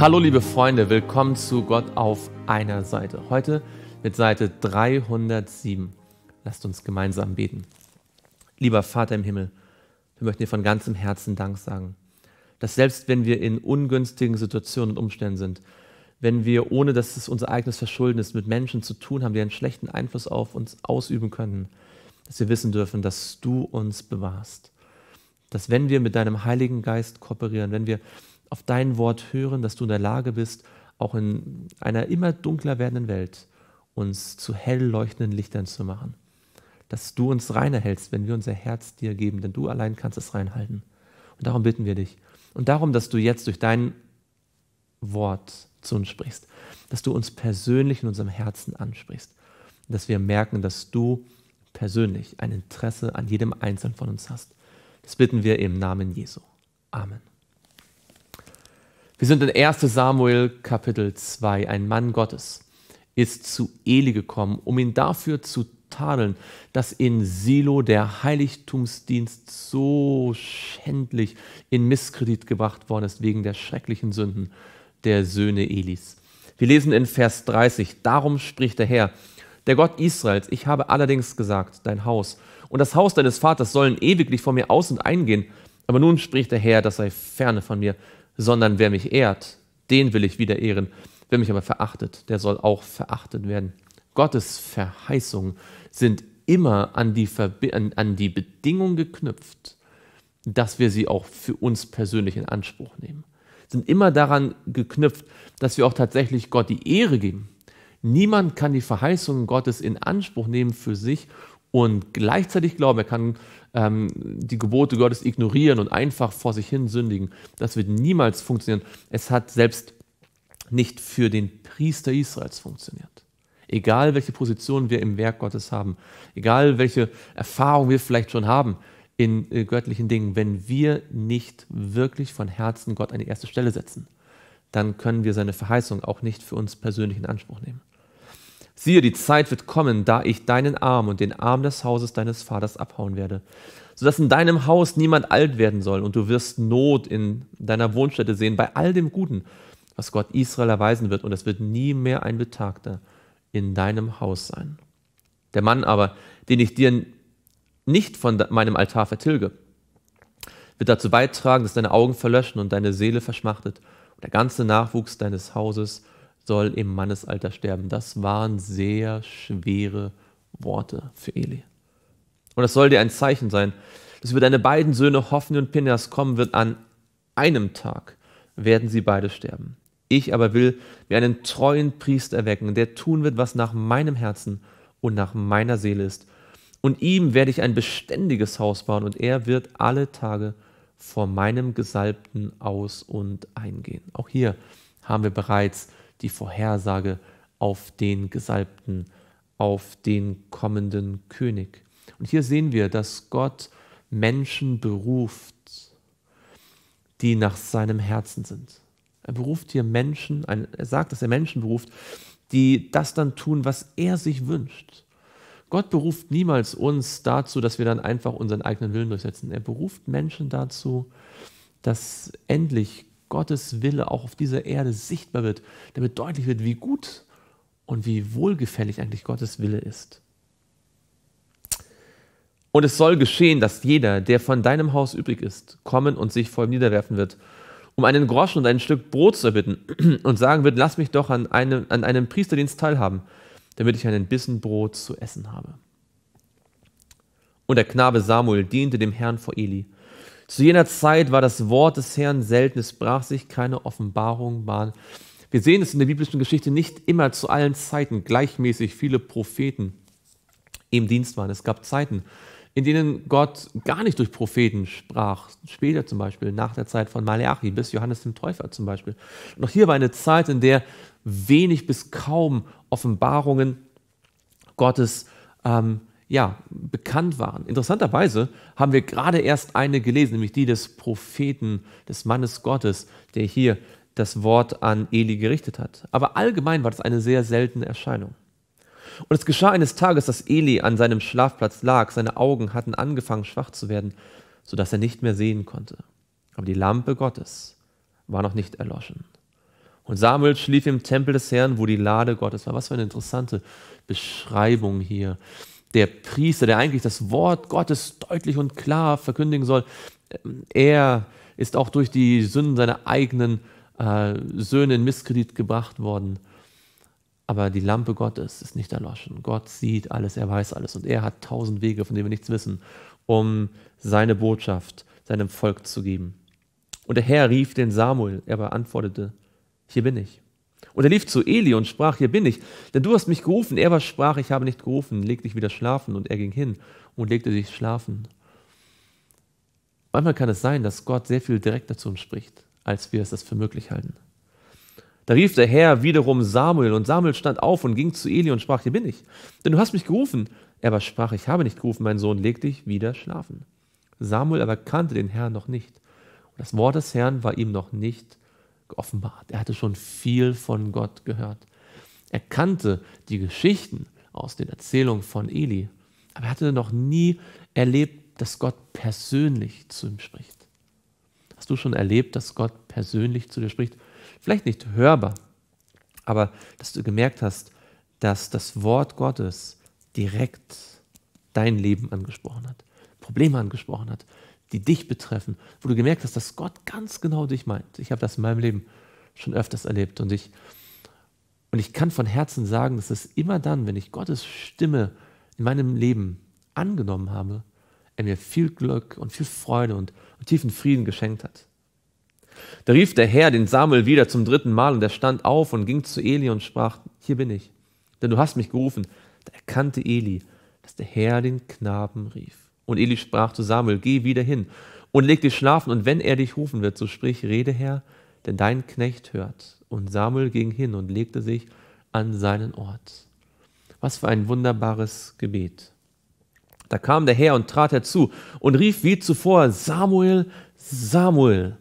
Hallo liebe Freunde, willkommen zu Gott auf einer Seite. Heute mit Seite 307. Lasst uns gemeinsam beten. Lieber Vater im Himmel, wir möchten dir von ganzem Herzen Dank sagen, dass selbst wenn wir in ungünstigen Situationen und Umständen sind, wenn wir, ohne dass es unser eigenes Verschulden ist, mit Menschen zu tun haben, die einen schlechten Einfluss auf uns ausüben können, dass wir wissen dürfen, dass du uns bewahrst. Dass wenn wir mit deinem Heiligen Geist kooperieren, wenn wir auf dein Wort hören, dass du in der Lage bist, auch in einer immer dunkler werdenden Welt uns zu hell leuchtenden Lichtern zu machen. Dass du uns reiner hältst, wenn wir unser Herz dir geben, denn du allein kannst es reinhalten. Und darum bitten wir dich. Und darum, dass du jetzt durch dein Wort zu uns sprichst, dass du uns persönlich in unserem Herzen ansprichst, dass wir merken, dass du persönlich ein Interesse an jedem Einzelnen von uns hast. Das bitten wir im Namen Jesu. Amen. Wir sind in 1 Samuel Kapitel 2. Ein Mann Gottes ist zu Eli gekommen, um ihn dafür zu tadeln, dass in Silo der Heiligtumsdienst so schändlich in Misskredit gebracht worden ist wegen der schrecklichen Sünden der Söhne Elis. Wir lesen in Vers 30, darum spricht der Herr, der Gott Israels, ich habe allerdings gesagt, dein Haus und das Haus deines Vaters sollen ewiglich vor mir aus und eingehen, aber nun spricht der Herr, das sei ferne von mir, sondern wer mich ehrt, den will ich wieder ehren. Wer mich aber verachtet, der soll auch verachtet werden. Gottes Verheißungen sind immer an die, Verbi an, an die Bedingung geknüpft, dass wir sie auch für uns persönlich in Anspruch nehmen. Sind immer daran geknüpft, dass wir auch tatsächlich Gott die Ehre geben. Niemand kann die Verheißungen Gottes in Anspruch nehmen für sich und gleichzeitig glauben, er kann ähm, die Gebote Gottes ignorieren und einfach vor sich hin sündigen. Das wird niemals funktionieren. Es hat selbst nicht für den Priester Israels funktioniert. Egal welche Position wir im Werk Gottes haben, egal welche Erfahrung wir vielleicht schon haben in äh, göttlichen Dingen, wenn wir nicht wirklich von Herzen Gott an die erste Stelle setzen, dann können wir seine Verheißung auch nicht für uns persönlich in Anspruch nehmen. Siehe, die Zeit wird kommen, da ich deinen Arm und den Arm des Hauses deines Vaters abhauen werde, sodass in deinem Haus niemand alt werden soll. Und du wirst Not in deiner Wohnstätte sehen, bei all dem Guten, was Gott Israel erweisen wird, und es wird nie mehr ein Betagter in deinem Haus sein. Der Mann aber, den ich dir nicht von meinem Altar vertilge, wird dazu beitragen, dass deine Augen verlöschen und deine Seele verschmachtet. Und der ganze Nachwuchs deines Hauses soll im Mannesalter sterben. Das waren sehr schwere Worte für Eli. Und es soll dir ein Zeichen sein, dass über deine beiden Söhne Hoffni und Pinjas kommen wird. An einem Tag werden sie beide sterben. Ich aber will mir einen treuen Priester erwecken, der tun wird, was nach meinem Herzen und nach meiner Seele ist. Und ihm werde ich ein beständiges Haus bauen und er wird alle Tage vor meinem Gesalbten aus und eingehen. Auch hier haben wir bereits die Vorhersage auf den Gesalbten, auf den kommenden König. Und hier sehen wir, dass Gott Menschen beruft, die nach seinem Herzen sind. Er beruft hier Menschen, er sagt, dass er Menschen beruft, die das dann tun, was er sich wünscht. Gott beruft niemals uns dazu, dass wir dann einfach unseren eigenen Willen durchsetzen. Er beruft Menschen dazu, dass endlich Gottes Wille auch auf dieser Erde sichtbar wird, damit deutlich wird, wie gut und wie wohlgefällig eigentlich Gottes Wille ist. Und es soll geschehen, dass jeder, der von deinem Haus übrig ist, kommen und sich vor ihm niederwerfen wird, um einen Groschen und ein Stück Brot zu erbitten und sagen wird, lass mich doch an einem, an einem Priesterdienst teilhaben, damit ich einen Bissen Brot zu essen habe. Und der Knabe Samuel diente dem Herrn vor Eli. Zu jener Zeit war das Wort des Herrn selten, es brach sich keine Offenbarung Bahn. Wir sehen es in der biblischen Geschichte nicht immer zu allen Zeiten gleichmäßig viele Propheten im Dienst waren. Es gab Zeiten, in denen Gott gar nicht durch Propheten sprach. Später zum Beispiel, nach der Zeit von Malachi bis Johannes dem Täufer zum Beispiel. Und auch hier war eine Zeit, in der wenig bis kaum Offenbarungen Gottes ähm, ja, bekannt waren. Interessanterweise haben wir gerade erst eine gelesen, nämlich die des Propheten, des Mannes Gottes, der hier das Wort an Eli gerichtet hat. Aber allgemein war das eine sehr seltene Erscheinung. Und es geschah eines Tages, dass Eli an seinem Schlafplatz lag. Seine Augen hatten angefangen schwach zu werden, sodass er nicht mehr sehen konnte. Aber die Lampe Gottes war noch nicht erloschen. Und Samuel schlief im Tempel des Herrn, wo die Lade Gottes war. Was für eine interessante Beschreibung hier. Der Priester, der eigentlich das Wort Gottes deutlich und klar verkündigen soll, er ist auch durch die Sünden seiner eigenen äh, Söhne in Misskredit gebracht worden. Aber die Lampe Gottes ist nicht erloschen. Gott sieht alles, er weiß alles und er hat tausend Wege, von denen wir nichts wissen, um seine Botschaft seinem Volk zu geben. Und der Herr rief den Samuel, er beantwortete, hier bin ich. Und er lief zu Eli und sprach, hier bin ich, denn du hast mich gerufen. Er aber sprach, ich habe nicht gerufen, leg dich wieder schlafen. Und er ging hin und legte sich schlafen. Manchmal kann es sein, dass Gott sehr viel direkter zu uns spricht, als wir es das für möglich halten. Da rief der Herr wiederum Samuel und Samuel stand auf und ging zu Eli und sprach, hier bin ich, denn du hast mich gerufen. Er aber sprach, ich habe nicht gerufen, mein Sohn, leg dich wieder schlafen. Samuel aber kannte den Herrn noch nicht. Und das Wort des Herrn war ihm noch nicht geoffenbart. Er hatte schon viel von Gott gehört. Er kannte die Geschichten aus den Erzählungen von Eli, aber er hatte noch nie erlebt, dass Gott persönlich zu ihm spricht. Hast du schon erlebt, dass Gott persönlich zu dir spricht? Vielleicht nicht hörbar, aber dass du gemerkt hast, dass das Wort Gottes direkt dein Leben angesprochen hat, Probleme angesprochen hat, die dich betreffen, wo du gemerkt hast, dass Gott ganz genau dich meint. Ich habe das in meinem Leben schon öfters erlebt und ich, und ich kann von Herzen sagen, dass es immer dann, wenn ich Gottes Stimme in meinem Leben angenommen habe, er mir viel Glück und viel Freude und, und tiefen Frieden geschenkt hat. Da rief der Herr den Samuel wieder zum dritten Mal und er stand auf und ging zu Eli und sprach, hier bin ich, denn du hast mich gerufen. Da erkannte Eli, dass der Herr den Knaben rief. Und Eli sprach zu Samuel, geh wieder hin und leg dich schlafen und wenn er dich rufen wird, so sprich, rede Herr, denn dein Knecht hört. Und Samuel ging hin und legte sich an seinen Ort. Was für ein wunderbares Gebet. Da kam der Herr und trat herzu und rief wie zuvor, Samuel, Samuel.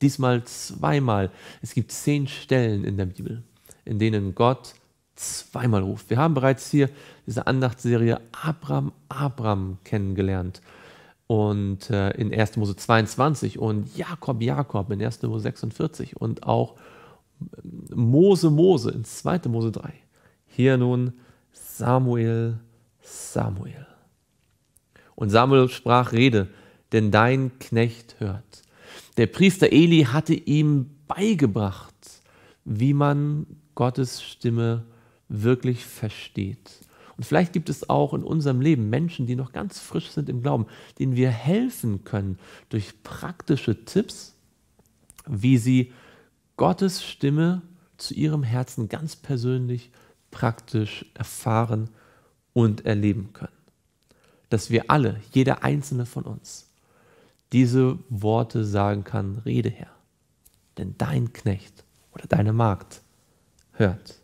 Diesmal zweimal. Es gibt zehn Stellen in der Bibel, in denen Gott zweimal ruft. Wir haben bereits hier diese Andachtsserie Abraham, Abraham kennengelernt. Und äh, in 1. Mose 22 und Jakob, Jakob in 1. Mose 46 und auch Mose, Mose in 2. Mose 3. Hier nun Samuel, Samuel. Und Samuel sprach, rede, denn dein Knecht hört. Der Priester Eli hatte ihm beigebracht, wie man Gottes Stimme wirklich versteht. Und vielleicht gibt es auch in unserem Leben Menschen, die noch ganz frisch sind im Glauben, denen wir helfen können durch praktische Tipps, wie sie Gottes Stimme zu ihrem Herzen ganz persönlich, praktisch erfahren und erleben können dass wir alle, jeder einzelne von uns, diese Worte sagen kann, rede Herr, denn dein Knecht oder deine Magd hört.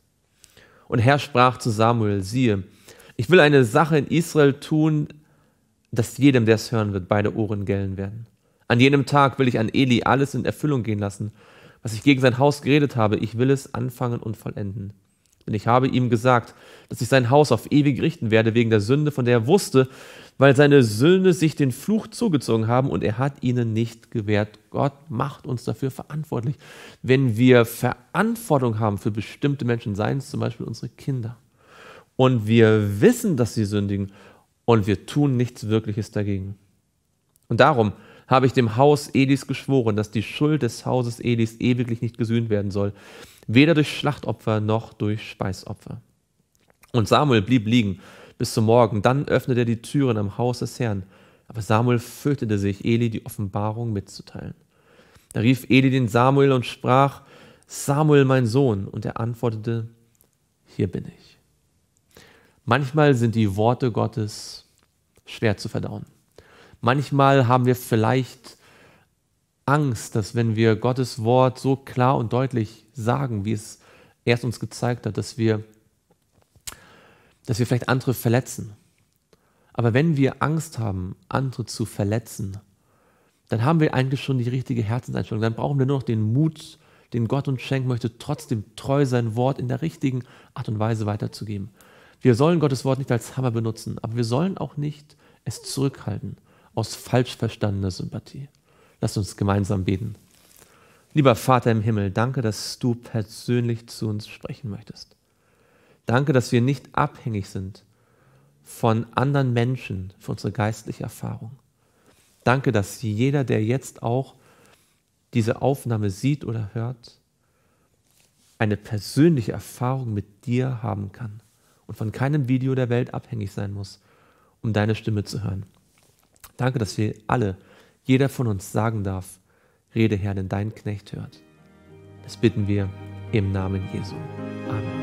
Und Herr sprach zu Samuel, siehe, ich will eine Sache in Israel tun, dass jedem, der es hören wird, beide Ohren gellen werden. An jenem Tag will ich an Eli alles in Erfüllung gehen lassen, was ich gegen sein Haus geredet habe, ich will es anfangen und vollenden. Denn ich habe ihm gesagt, dass ich sein Haus auf ewig richten werde wegen der Sünde, von der er wusste, weil seine Söhne sich den Fluch zugezogen haben und er hat ihnen nicht gewährt. Gott macht uns dafür verantwortlich. Wenn wir Verantwortung haben für bestimmte Menschen, seien es zum Beispiel unsere Kinder, und wir wissen, dass sie sündigen und wir tun nichts Wirkliches dagegen. Und darum habe ich dem Haus Elis geschworen, dass die Schuld des Hauses Elis ewiglich nicht gesühnt werden soll, weder durch Schlachtopfer noch durch Speisopfer. Und Samuel blieb liegen bis zum Morgen, dann öffnete er die Türen am Haus des Herrn. Aber Samuel fürchtete sich, Eli die Offenbarung mitzuteilen. Da rief Eli den Samuel und sprach, Samuel, mein Sohn. Und er antwortete, hier bin ich. Manchmal sind die Worte Gottes schwer zu verdauen. Manchmal haben wir vielleicht Angst, dass wenn wir Gottes Wort so klar und deutlich sagen, wie es erst uns gezeigt hat, dass wir, dass wir vielleicht andere verletzen. Aber wenn wir Angst haben, andere zu verletzen, dann haben wir eigentlich schon die richtige Herzenseinstellung. Dann brauchen wir nur noch den Mut, den Gott uns schenken möchte, trotzdem treu sein Wort in der richtigen Art und Weise weiterzugeben. Wir sollen Gottes Wort nicht als Hammer benutzen, aber wir sollen auch nicht es zurückhalten aus falsch verstandener Sympathie. Lasst uns gemeinsam beten. Lieber Vater im Himmel, danke, dass du persönlich zu uns sprechen möchtest. Danke, dass wir nicht abhängig sind von anderen Menschen für unsere geistliche Erfahrung. Danke, dass jeder, der jetzt auch diese Aufnahme sieht oder hört, eine persönliche Erfahrung mit dir haben kann und von keinem Video der Welt abhängig sein muss, um deine Stimme zu hören. Danke, dass wir alle, jeder von uns sagen darf, Rede Herr, denn dein Knecht hört. Das bitten wir im Namen Jesu. Amen.